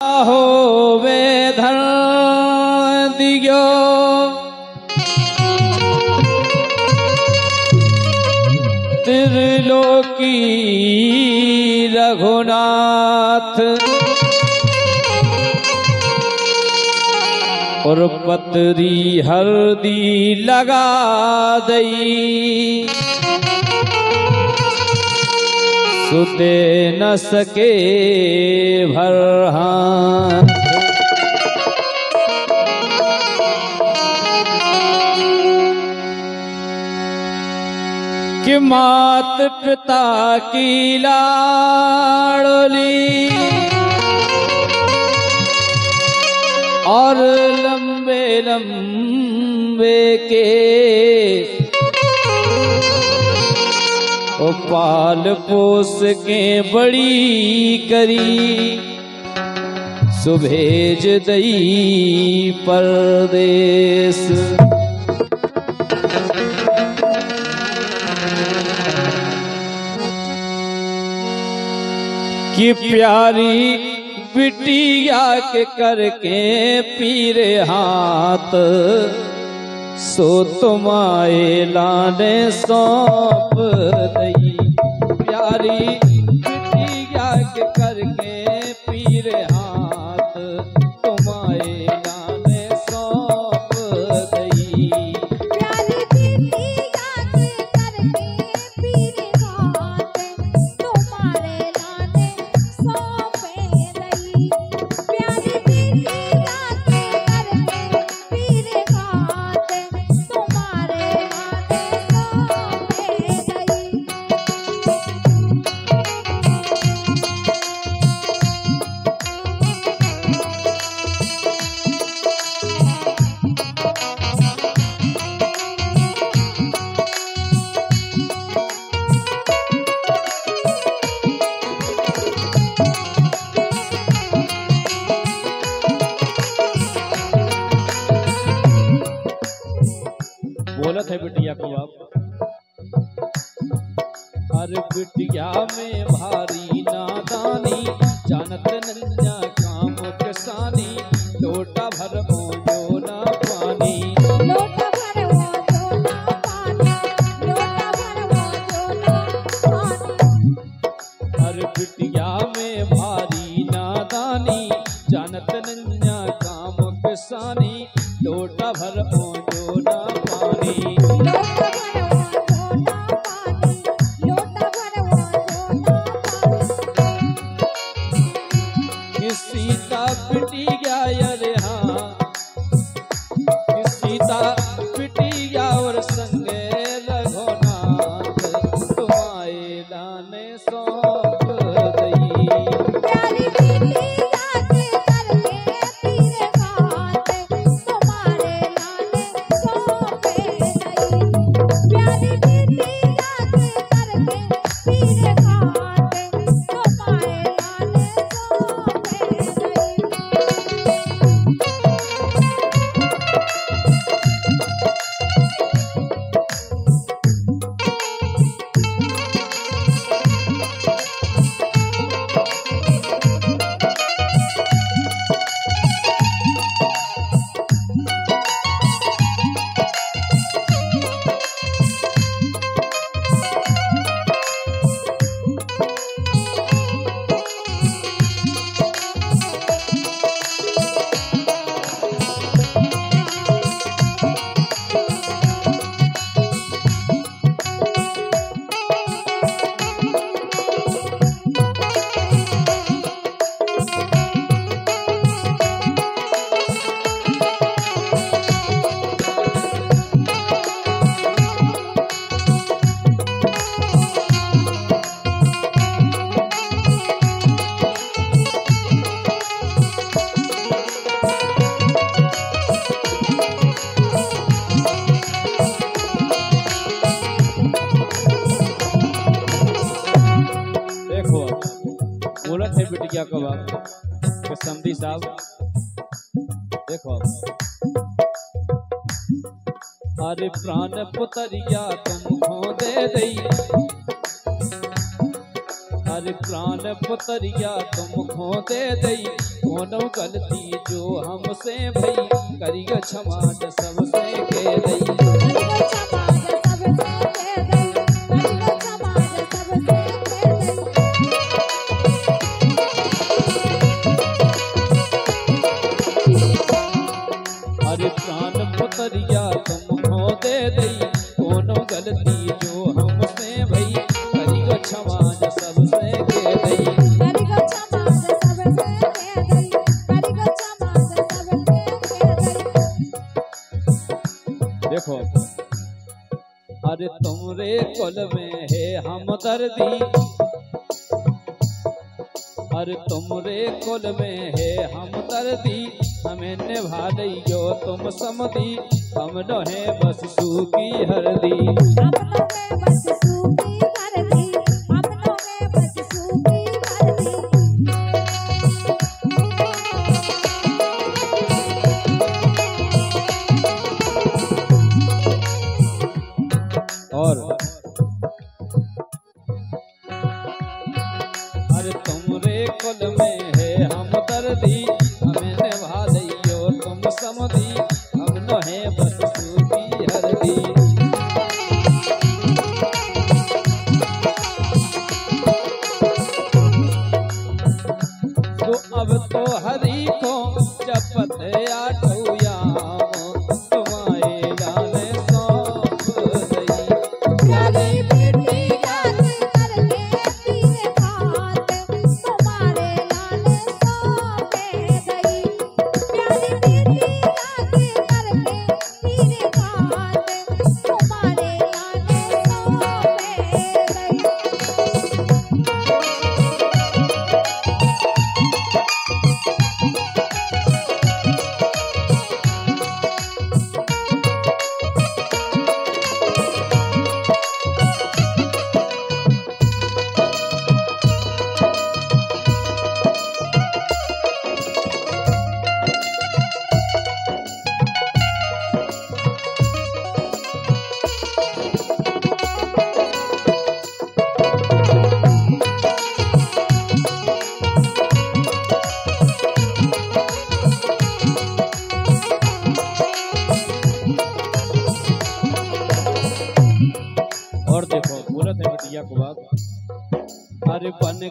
होवे धर दियो। त्रिलोकी रघुनाथ और पतरी हल्दी लगा दई। सुते न सके भर कि मात पिता की लाड़ली और लंबे लंबे के ओ पाल पोस के बड़ी करी, सुभेज दई परदेश कि प्यारी बिटिया के करके पीरे हाथ सो तुमाए लाने सौंप दई। प्यारी बोलत है बिटिया को आप। हर बिटिया में भारी नादानी, जानत नन्या काम कसानी, लोटा भर बोलत है बिटिया को बाप कि समधी साहब। देखो अरे प्राण पुतरिया तुम खो दे दई अरे प्राण पुतरिया तुम खो दे दई कोनो गलती जो हमसे भई करियो क्षमा सबसे के दई देखो अरे तुमरे कुल में है दर्दी अरे तुमरे कुल में है दर्दी हमें निभा जो तुम समी हम रहे बस सूखी हरदी। कुल में है हमदर्दी हमें निभा दियो, तुम हम नहे हरदी। तो अब तो हरी को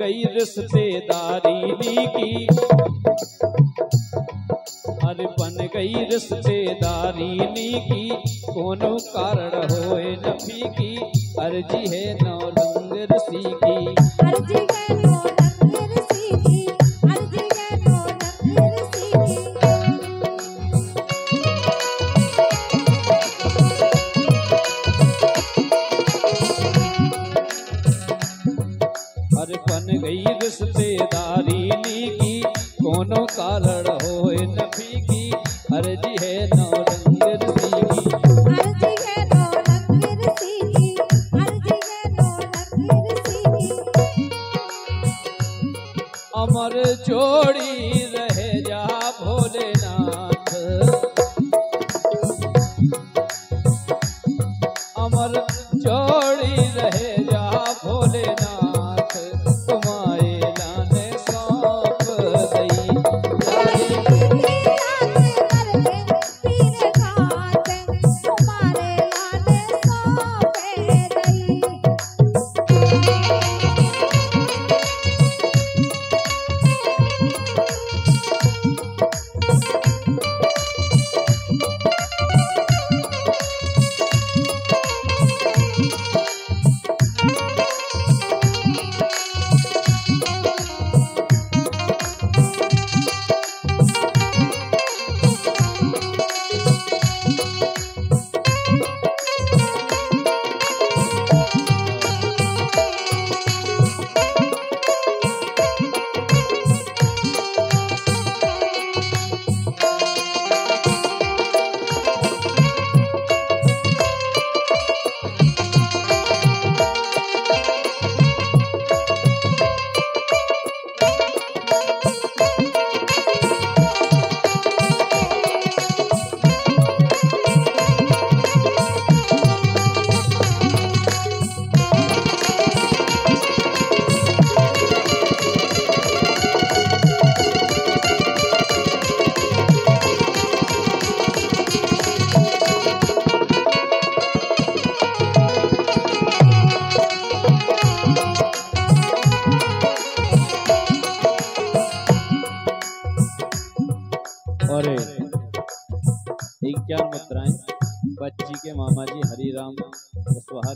गई रिश्तेदारी ली की अरे बन गई रिश्तेदारी ली की कोनो कारण होए नफी की अर्जी है नौ रंग रसी की अर्जी है रिश्तेदारी ली की कोनो कारण हो नफी की अर्जी है नौ की अर्जी है नो नंगर सीधी अर्जी है नो नंगर सीधी अमर जोड़ी इक्यावन मुद्राएँ बच्ची के मामा जी हरिराम कुशवाहा